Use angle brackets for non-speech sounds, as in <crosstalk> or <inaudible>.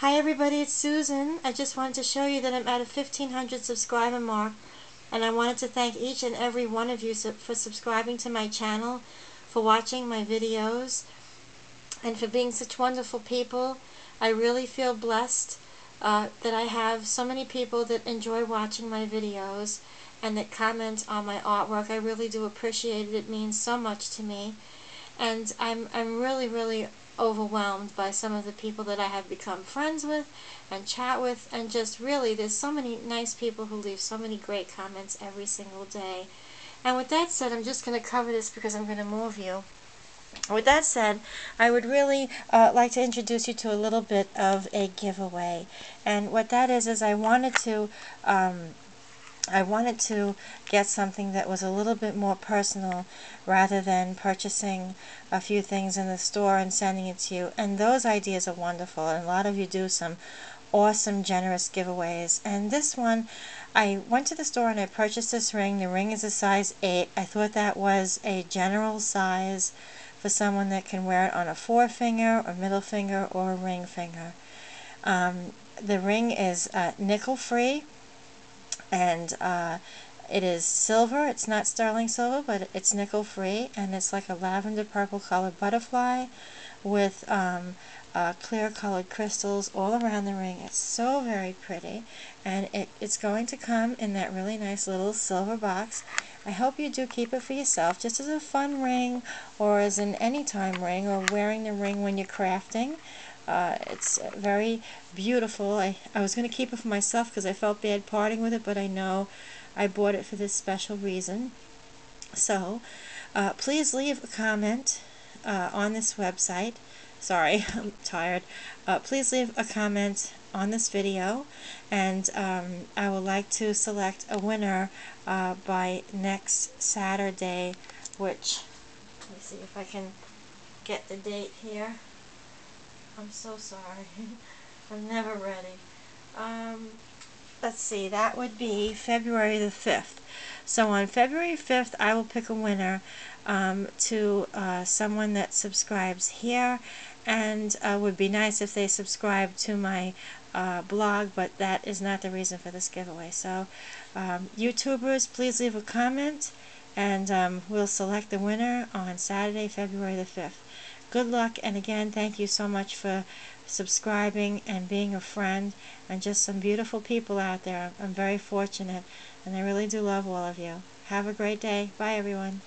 Hi everybody, it's Susan. I just wanted to show you that I'm at a 1500 subscriber mark and I wanted to thank each and every one of you for subscribing to my channel, for watching my videos, and for being such wonderful people. I really feel blessed uh, that I have so many people that enjoy watching my videos and that comment on my artwork. I really do appreciate it. It means so much to me. And I'm, I'm really, really overwhelmed by some of the people that I have become friends with and chat with and just really there's so many nice people who leave so many great comments every single day. And with that said, I'm just going to cover this because I'm going to move you. With that said, I would really uh, like to introduce you to a little bit of a giveaway. And what that is, is I wanted to um, I wanted to get something that was a little bit more personal rather than purchasing a few things in the store and sending it to you. And those ideas are wonderful. And a lot of you do some awesome, generous giveaways. And this one, I went to the store and I purchased this ring. The ring is a size 8. I thought that was a general size for someone that can wear it on a forefinger or middle finger or a ring finger. Um, the ring is uh, nickel free and uh, it is silver. It's not sterling silver, but it's nickel free, and it's like a lavender purple colored butterfly with um, uh, clear colored crystals all around the ring. It's so very pretty, and it, it's going to come in that really nice little silver box. I hope you do keep it for yourself, just as a fun ring, or as an anytime ring, or wearing the ring when you're crafting. Uh, it's very beautiful. I, I was going to keep it for myself because I felt bad parting with it, but I know I bought it for this special reason. So, uh, please leave a comment uh, on this website. Sorry, <laughs> I'm tired. Uh, please leave a comment on this video and um, I would like to select a winner uh, by next Saturday which let me see if I can get the date here I'm so sorry. <laughs> I'm never ready. Um, let's see, that would be February the 5th. So on February 5th, I will pick a winner um, to uh, someone that subscribes here. And uh, would be nice if they subscribe to my uh, blog, but that is not the reason for this giveaway. So um, YouTubers, please leave a comment, and um, we'll select the winner on Saturday, February the 5th good luck and again thank you so much for subscribing and being a friend and just some beautiful people out there. I'm very fortunate and I really do love all of you. Have a great day. Bye everyone